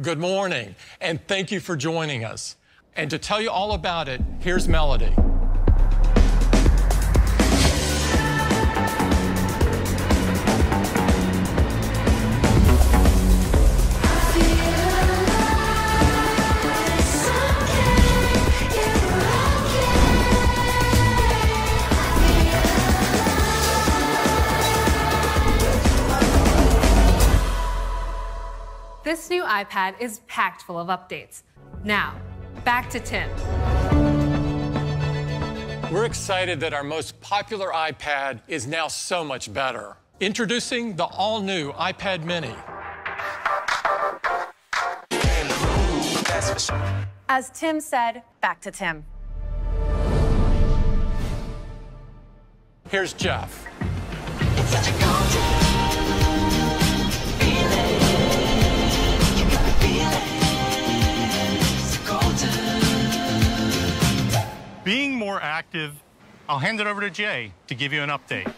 Good morning, and thank you for joining us. And to tell you all about it, here's Melody. iPad is packed full of updates. Now, back to Tim. We're excited that our most popular iPad is now so much better. Introducing the all new iPad mini. As Tim said, back to Tim. Here's Jeff. Active, I'll hand it over to Jay to give you an update.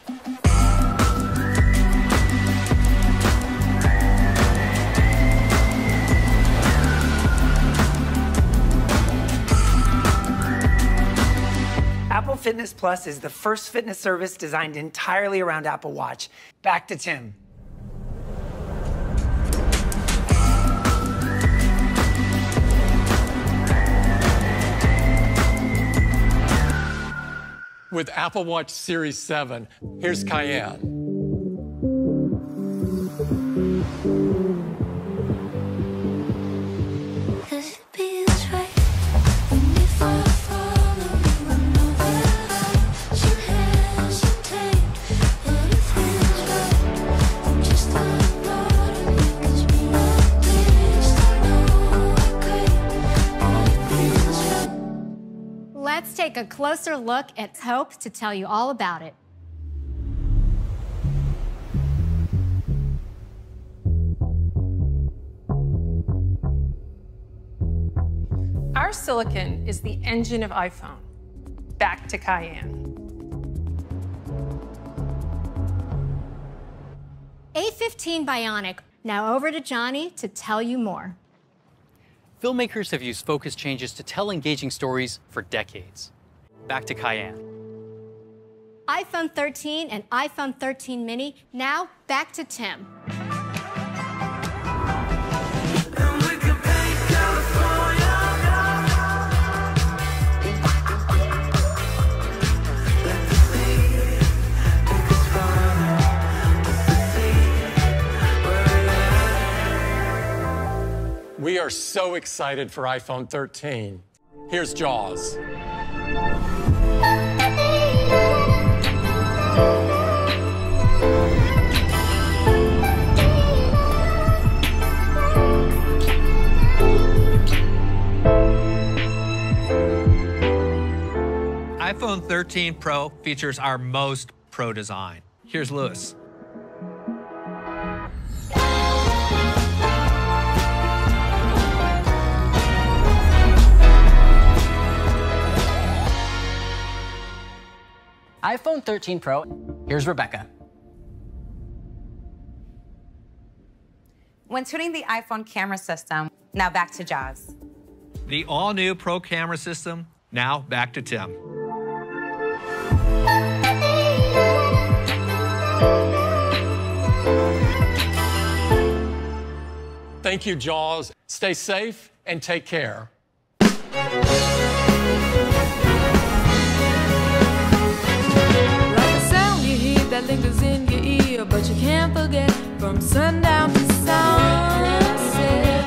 Apple Fitness Plus is the first fitness service designed entirely around Apple Watch. Back to Tim. With Apple Watch Series 7, here's Kaiann. Take a closer look at Hope to tell you all about it. Our silicon is the engine of iPhone. Back to Kaiann. A15 Bionic. Now over to Johnny to tell you more. Filmmakers have used focus changes to tell engaging stories for decades. Back to Kaiann. iPhone 13 and iPhone 13 mini. Now back to Tim. We are so excited for iPhone 13. Here's Joz. iPhone 13 Pro features our most pro design. Here's Lewis. iPhone 13 Pro, here's Rebecca. When tuning the iPhone camera system, now back to Joz. The all new Pro camera system. Now back to Tim. Thank you, Joz. Stay safe and take care. Lingers in your ear, but you can't forget from sundown to sunset.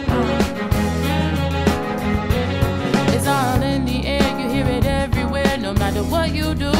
It's all in the air, you hear it everywhere, no matter what you do.